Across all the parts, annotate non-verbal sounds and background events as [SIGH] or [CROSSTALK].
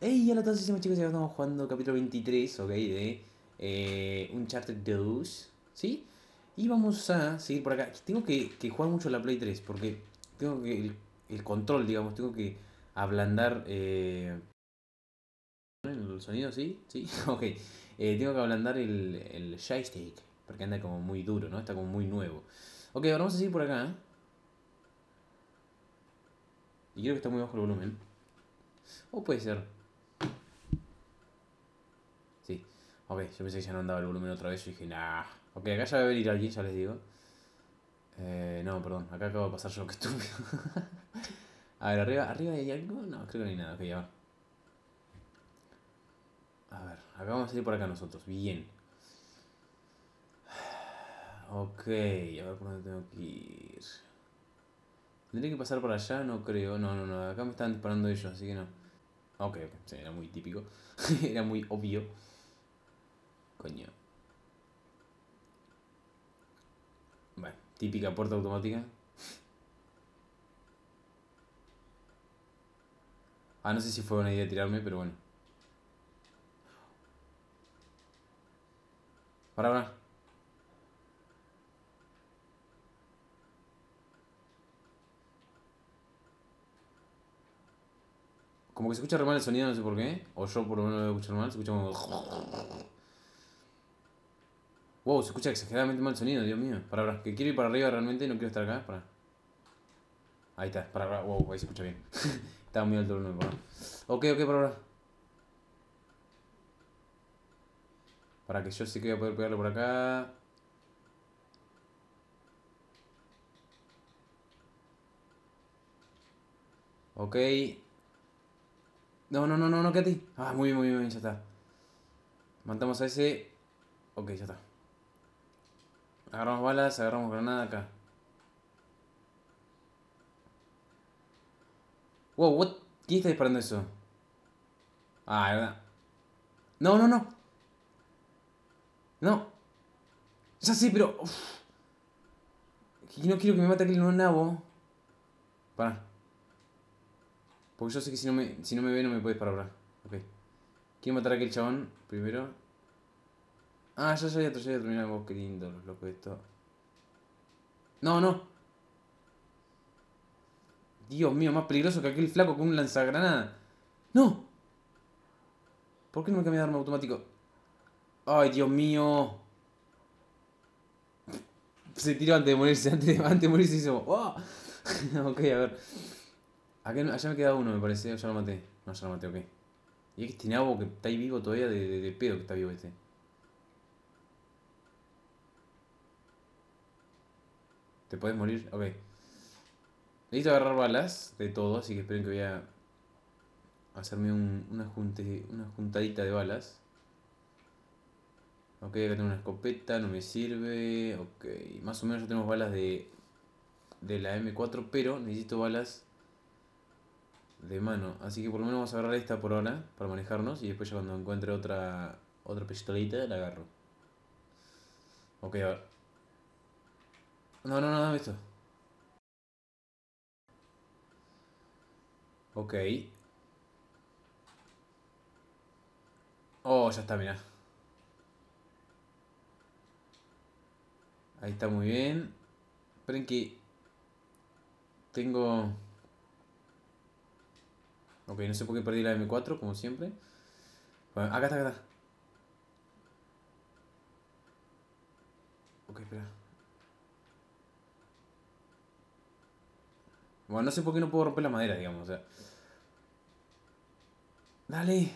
Hey, hola a todos, chicos, ya estamos jugando capítulo 23, ok, de eh, Uncharted 2, ¿sí? Y vamos a seguir por acá. Tengo que, que jugar mucho la Play 3, porque tengo que, el, control, digamos, tengo que ablandar... Eh, ¿El sonido sí? ¿Sí? [LAUGHS] ok. Eh, tengo que ablandar el, el joystick, porque anda como muy duro, ¿no? Está como muy nuevo. Ok, ahora vamos a seguir por acá. Y creo que está muy bajo el volumen. O puede ser. Sí. Ok, yo pensé que ya no andaba el volumen otra vez. Yo dije, nah. Ok, acá ya va a venir alguien, ya les digo. Eh, no, perdón. Acá acabo de pasar yo, que estúpido. [LAUGHS] a ver, arriba, arriba hay algo. No, creo que no hay nada. Ok, ya va. A ver, acá vamos a salir por acá nosotros. Bien. Ok, a ver por dónde tengo que ir. ¿Tendría que pasar por allá? No creo. No, no, no. Acá me están disparando ellos, así que no. Ok, ok. Sí, era muy típico. [LAUGHS] era muy obvio. Coño. Bueno, típica puerta automática. Ah, no sé si fue buena idea tirarme, pero bueno. Para, para. Como que se escucha re mal el sonido, no sé por qué. O yo por lo menos lo escuchar mal. Se escucha como... Wow, se escucha exageradamente mal el sonido, Dios mío. Para, para. Que quiero ir para arriba realmente, no quiero estar acá. Para. Ahí está, para, para. Wow, ahí se escucha bien. [LAUGHS] Estaba muy alto el volumen, para. Ok, ok, para, para. Para que yo sí que voy a poder pegarlo por acá. Ok. No, no, no, no, no, quédate. Ah, muy bien, muy bien, ya está. Matamos a ese. Ok, ya está. Agarramos balas, agarramos granada acá. Wow, what? ¿Quién está disparando eso? Ah, verdad. No, no, no. No. Ya sé, pero... Uf. No quiero que me mate aquel nabo. Para. Porque yo sé que si no me, si no me ve no me puedes parar ahora. Ok. Quiero matar a aquel chabón primero. Ah, ya, ya, ya, ya, ya terminamos. Qué lindo, loco esto. No, no. Dios mío, más peligroso que aquel flaco con un lanzagranada. ¡No! ¿Por qué no me cambié de arma automático? ¡Ay, Dios mío! Se tiró antes de morirse, antes de, antes de morirse hizo... ¡Oh! [LAUGHS] ok, a ver. Acá, allá me queda uno, me parece. Ya lo maté. No, ya lo maté, ok. Y es que este nabo que está ahí vivo todavía de, de pedo que está vivo este. ¿Te puedes morir? Ok. Necesito agarrar balas de todo, así que esperen que voy a hacerme un, una, junte, una juntadita de balas. Ok, acá tengo una escopeta, no me sirve. Ok, más o menos ya tenemos balas de, de la M4, pero necesito balas de mano. Así que por lo menos vamos a agarrar esta por ahora, para manejarnos, y después ya cuando encuentre otra, otra pistolita la agarro. Ok, a ver. No, no, no, dame esto. Ok. Oh, ya está, mira. Ahí está muy bien. Esperen que... Tengo... Ok, no sé por qué perdí la M4, como siempre. Bueno, acá está, acá está. Ok, espera. Bueno, no sé por qué no puedo romper la madera, digamos, o sea. Dale.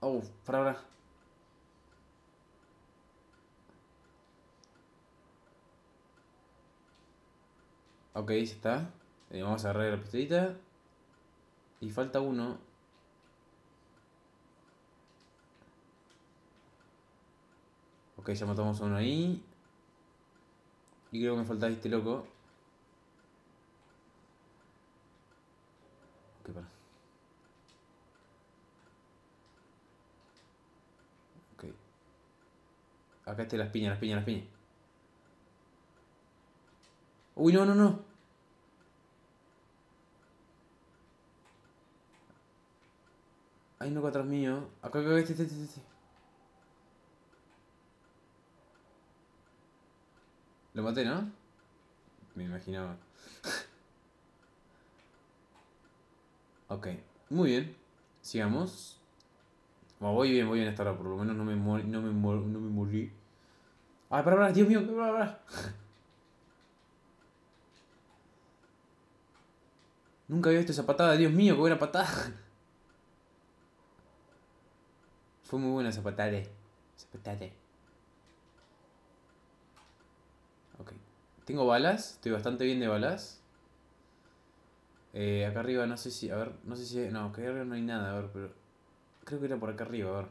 Oh, para ahora. Ok, ya está. Eh, vamos a agarrar la pistolita. Y falta uno. Ok, ya matamos a uno ahí. Y creo que me falta este loco. Ok, para. Ok. Acá está las piñas, las piñas, las piñas. Uy, no, no, no. Hay uno atrás mío. Acá, acá, este, este, este, este. Lo maté, ¿no? Me imaginaba. [LAUGHS] ok, muy bien. Sigamos. Bueno, voy bien, voy bien hasta ahora, por lo menos no me no me no me morí. Ay, para, para, Dios mío, para, para. [LAUGHS] Nunca había visto esa patada, Dios mío, qué buena patada. [LAUGHS] Fue muy buena esa patada. Esa patada. Ok. Tengo balas, estoy bastante bien de balas. Eh, acá arriba no sé si, a ver, no sé si, no, acá arriba no hay nada, a ver, pero creo que era por acá arriba, a ver.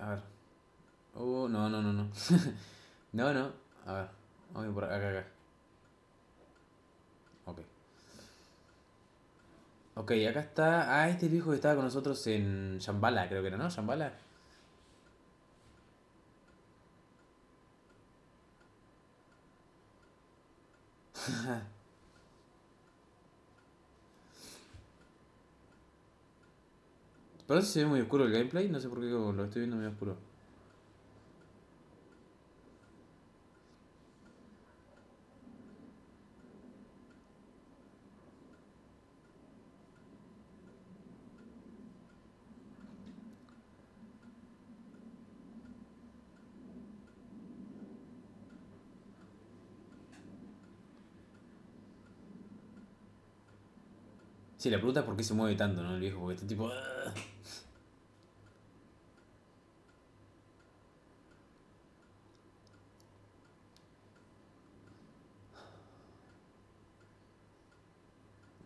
A ver. Uh, no, no, no, no. [LAUGHS] no, no. A ver, vamos a ir por acá, acá. Ok. Ok, acá está. Ah, este viejo que estaba con nosotros en Shambhala, creo que era, ¿no? Shambhala. [LAUGHS] Parece que se ve muy oscuro el gameplay, no sé por qué lo estoy viendo muy oscuro. Sí, la pregunta es por qué se mueve tanto, ¿no? El viejo, porque tipo... ¡ah!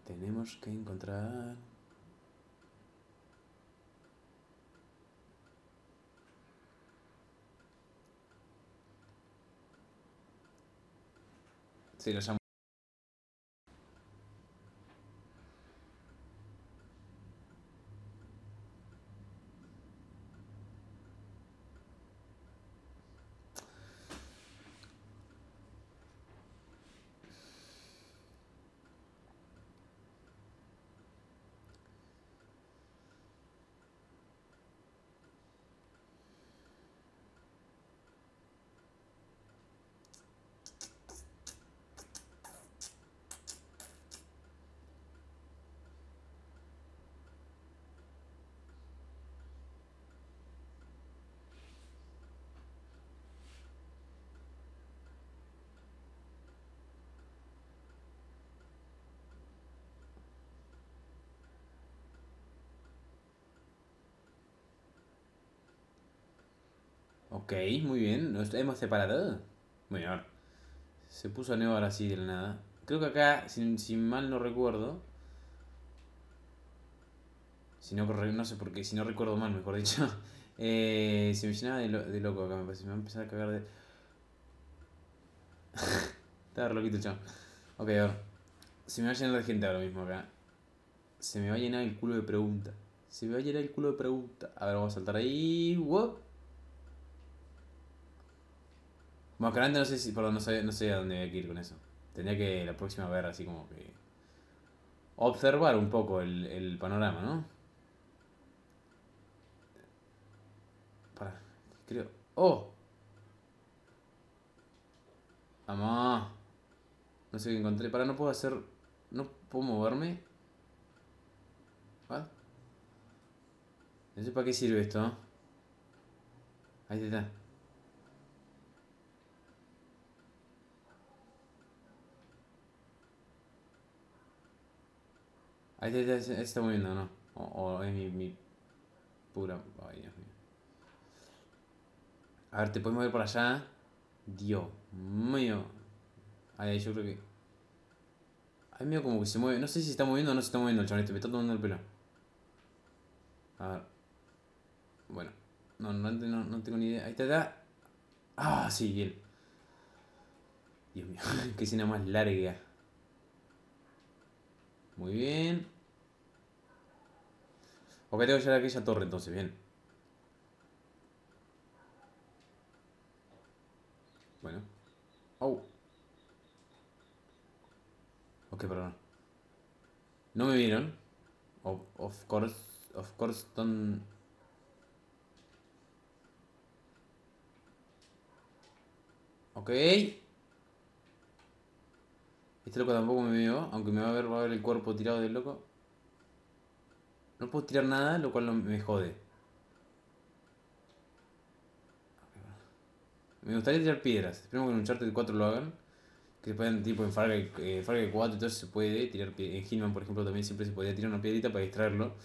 Tenemos que encontrar... Sí, lo Ok, muy bien. Nos hemos separado. Muy bien. Se puso a nevar así de la nada. Creo que acá, si, mal no recuerdo. Si no, no sé por qué, si no recuerdo mal, mejor dicho. [LAUGHS] Eh, se me llenaba de, loco acá, me parece. Me va a empezar a cagar de. [LAUGHS] Estaba loquito el chavo. Ok, a ver. Se me va a llenar de gente ahora mismo acá. Se me va a llenar el culo de preguntas. Se me va a llenar el culo de preguntas. A ver, vamos a saltar ahí. ¡Wow! Claramente no sé si, perdón, no sé, no sé a dónde hay que ir con eso. Tendría que la próxima ver así como que observar un poco el, el panorama, ¿no? Para, creo. ¡Oh! Amá. No sé qué encontré. Para, no puedo hacer. No puedo moverme. ¿What? No sé para qué sirve esto. Ahí está. Ahí está, se está moviendo, ¿no? O, o es mi, mi pura... Ay, Dios mío. A ver, ¿te puedes mover por allá? Dios mío. Ahí, yo creo que... Ay, mío como que se mueve. No sé si está moviendo o no se está moviendo el chabón este. Me está tomando el pelo. A ver. Bueno. No, no, no, no tengo ni idea. Ahí está, está. Ah, sí, bien. Dios mío, [LAUGHS] qué escena más larga. Muy bien. Ok, tengo que llegar a aquella torre entonces, bien. Bueno. Oh. Ok, perdón. No me vieron. Of, of course, of course, don't... Ok. Este loco tampoco me vio, aunque me va a ver, va a ver el cuerpo tirado del loco. No puedo tirar nada, lo cual me jode. Me gustaría tirar piedras. Esperemos que en Uncharted 4 lo hagan. Que se puedan, tipo en Far eh, Far Cry 4 entonces se puede tirar En Hitman, por ejemplo, también siempre se podía tirar una piedrita para distraerlo.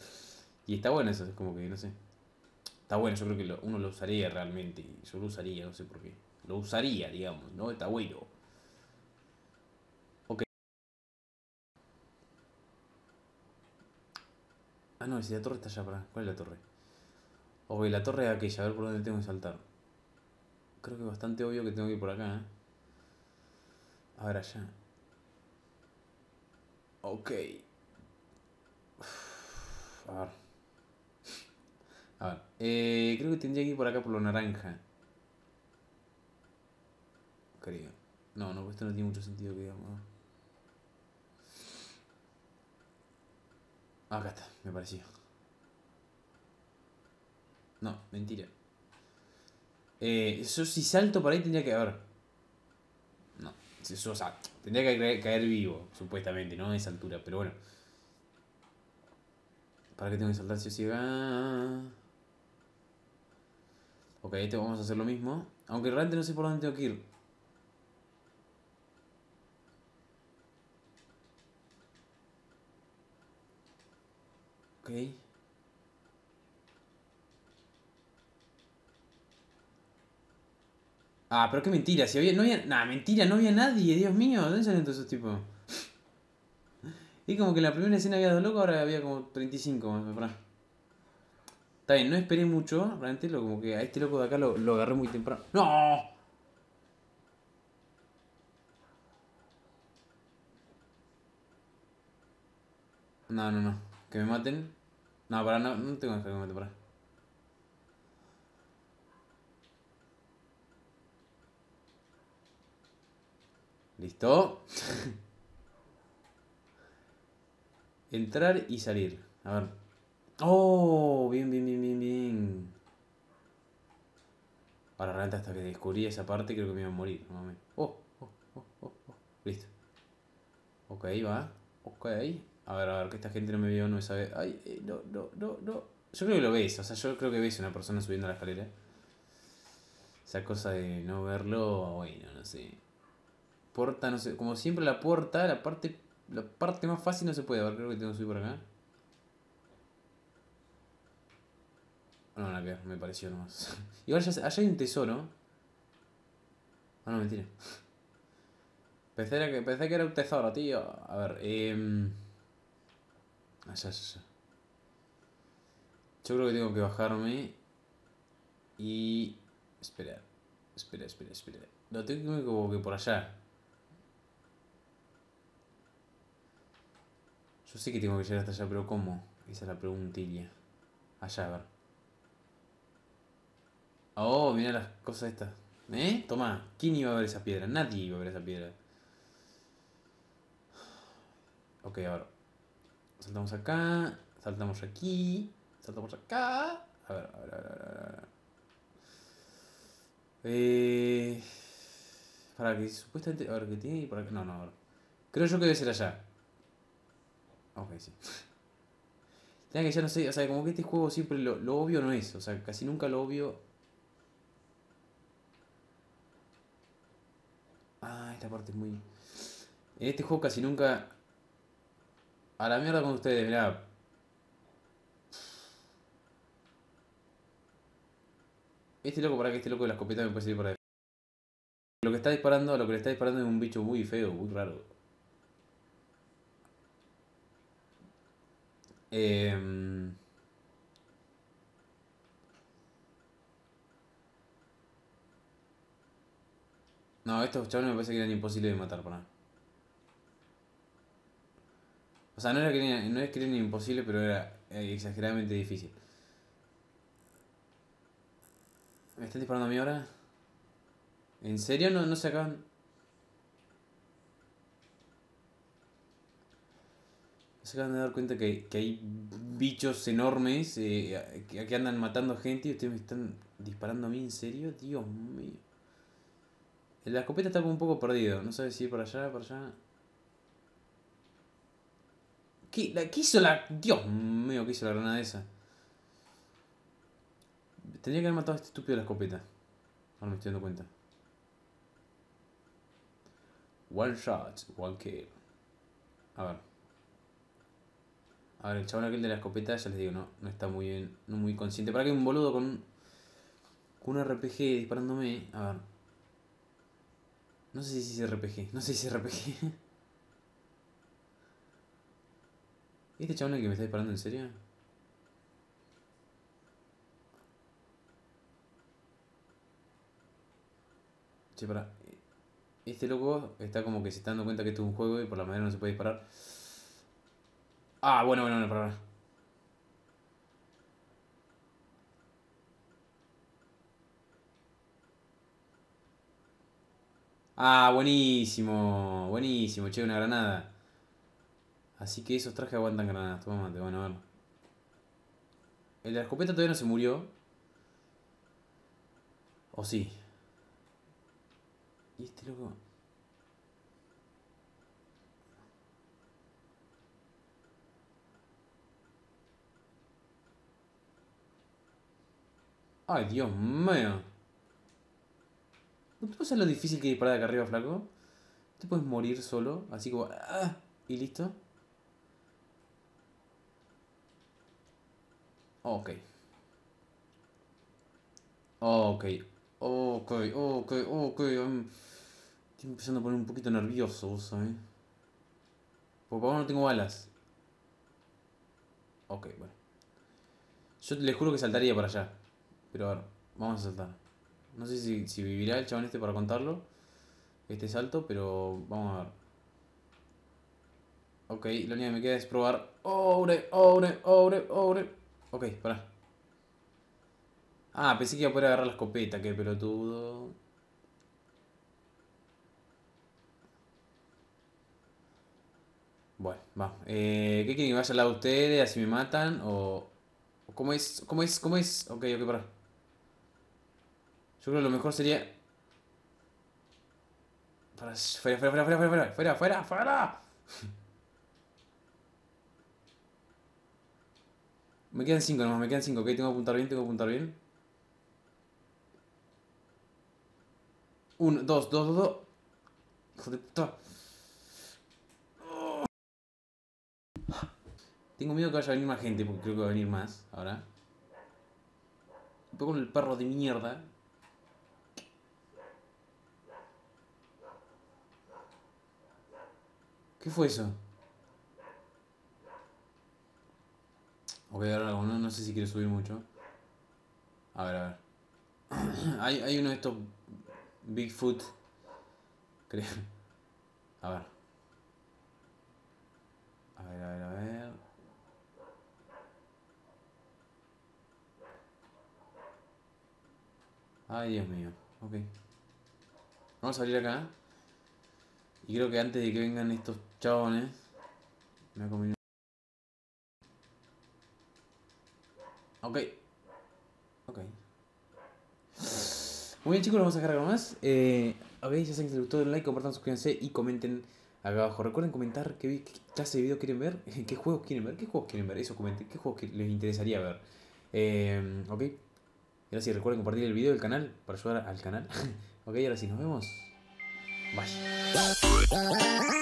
Y está bueno eso, es como que, no sé. Está bueno, yo creo que uno lo usaría realmente. Yo lo usaría, no sé por qué. Lo usaría, digamos, ¿no? Está bueno. Ok. Ah, no, si la torre está allá, para. ¿Cuál es la torre? Ok, la torre es aquella, a ver por dónde tengo que saltar. Creo que es bastante obvio que tengo que ir por acá, ¿eh? A ver allá. Ok. A ver. A ver. Eh, creo que tendría que ir por acá por lo naranja. Creo. No, no, esto no tiene mucho sentido que digamos. Acá está, me pareció. No, mentira. Eh, eso si salto por ahí tendría que... haber No. Eso, o tendría que caer, vivo, supuestamente, ¿no? A esa altura, pero bueno. ¿Para qué tengo que saltar si o Ok, este vamos a hacer lo mismo. Aunque realmente no sé por dónde tengo que ir. Ah, pero qué mentira, si había, no había, nah, mentira, no había nadie, Dios mío, ¿dónde salen todos esos tipos? [LAUGHS] Y como que en la primera escena había dos locos, ahora había como 35, me Está bien, no esperé mucho, realmente, lo, como que a este loco de acá lo, lo agarré muy temprano. ¡No! No, no, no. Que me maten. No, para, no, no tengo maten, para. ¿Listo? [LAUGHS] Entrar y salir. A ver. Oh, bien, bien, bien, bien, bien. Ahora realmente hasta que descubrí esa parte creo que me iba a morir. Oh, oh, oh, oh, oh. Listo. Ok, va. Ok. A ver, a ver, que esta gente no me vio, no me sabe. Ay, eh, no, no, no, no. Yo creo que lo ves, o sea, yo creo que ves una persona subiendo la escalera. Esa cosa de no verlo, bueno, no sé. Puerta, no sé, como siempre la puerta, la parte, la parte más fácil no se puede ver, creo que tengo que subir por acá. No, nada que me pareció nomás. [LAUGHS] Igual allá, allá hay un tesoro. Ah, no, mentira. [LAUGHS] Pensé que, pensé que era un tesoro, tío. A ver, eh... Allá, allá, Yo creo que tengo que bajarme. Y... Espera. Espera, espera, espera. No, tengo que como que por allá. Yo sé que tengo que llegar hasta allá, pero ¿cómo? Esa es la preguntilla. Allá, a ver. Oh, mira las cosas estas. ¿Eh? Toma, ¿quién iba a ver esa piedra? Nadie iba a ver esa piedra. Ok, ahora. Saltamos acá. Saltamos aquí. Saltamos acá. A ver, a ver, a ver, a ver. Eh... Para que supuestamente... A ver, ¿qué tiene? Por acá. No, no, Creo yo que debe ser allá. Ok, sí. [LAUGHS] Tenga que ya no sé, o sea, como que este juego siempre lo, lo obvio no es, o sea, casi nunca lo obvio... Ah, esta parte es muy... Este juego casi nunca... A la mierda con ustedes, mirá. Este loco, para que este loco de la escopeta me puede servir para... Lo que está disparando, lo que le está disparando es un bicho muy feo, muy raro. Em, no, estos chavales me parece que eran imposibles de matar para. O sea, no, era que, no es que eran imposibles, pero era eh, exageradamente difícil. ¿Me están disparando a mí ahora? ¿En serio no, no se acaban? Se acaban de dar cuenta que, que hay bichos enormes eh, que, que andan matando gente y ustedes me están disparando a mí, ¿en serio? Dios mío. La escopeta está como un poco perdido. No sabe si ir para allá, para allá. ¿Qué, la, ¿Qué hizo la...? Dios mío, ¿qué hizo la granada esa? Tendría que haber matado a este estúpido de la escopeta. Ahora me estoy dando cuenta. One shot, one kill. A ver. A ver, el chabón aquel de la escopeta, ya les digo, no, no está muy bien, no muy consciente. Para que un boludo con con un RPG disparándome. A ver. No sé si es RPG, no sé si es RPG. [LAUGHS] ¿Este chabón el que me está disparando en serio? Che, para. Este loco está como que se está dando cuenta que esto es un juego y por la manera no se puede disparar. Ah, bueno, bueno, bueno, para. Ah, buenísimo. Buenísimo, che, una granada. Así que esos trajes aguantan granadas. Toma mate, bueno, a ver. El de la escopeta todavía no se murió. ¿O sí? ¿Y este loco? Ay, Dios mío. ¿No te lo difícil que disparar de acá arriba, flaco? Te puedes morir solo, así como... ¡ah! Y listo. Ok. Ok. Ok, ok, ok. Estoy empezando a poner un poquito nervioso, vos sabés. Porque ahora no tengo balas. Ok, bueno. Yo les juro que saltaría para allá. Pero a ver, vamos a saltar. No sé si, si vivirá el chabón este para contarlo. Este salto, pero vamos a ver. Ok, lo único que me queda es probar. ¡Obre! ¡Obre! ¡Obre! ¡Obre! Ok, para. Ah, pensé que iba a poder agarrar la escopeta, qué pelotudo. Bueno, va. Eh, ¿Qué quieren que vaya al lado de ustedes? ¿Así me matan? ¿O, cómo es? ¿Cómo es? ¿Cómo es? Ok, ok, para. Yo creo que lo mejor sería... Para... Fuera, fuera, fuera, fuera, fuera, fuera, fuera, fuera. Me quedan 5 nomás, me quedan 5, ok, tengo que apuntar bien, tengo que apuntar bien. 1, 2, 2, 2, 2. Hijo de puta. Tengo miedo que vaya a venir más gente, porque creo que va a venir más ahora. Poco con el perro de mierda. ¿Qué fue eso? Ok, ahora no, no sé si quiero subir mucho. A ver, a ver. [CLEARS THROAT] hay, hay uno de estos Bigfoot. Creo. A ver. A ver, a ver, a ver. Ay, Dios mío. Ok. Vamos a salir acá. Y creo que antes de que vengan estos chabones, me voy a comer Ok. Ok. Muy bien chicos, vamos a dejar algo más. Eh, ok, ya saben que les gustó, den like, compartan, suscríbanse y comenten acá abajo. Recuerden comentar qué, clase de video quieren ver, [LAUGHS] qué juegos quieren ver, qué juegos quieren ver, eso comenten, qué juegos les interesaría ver. Eh, ok. Sí, recuerden compartir el video del canal para ayudar al canal. [LAUGHS] ok, ahora sí, nos vemos. Bye.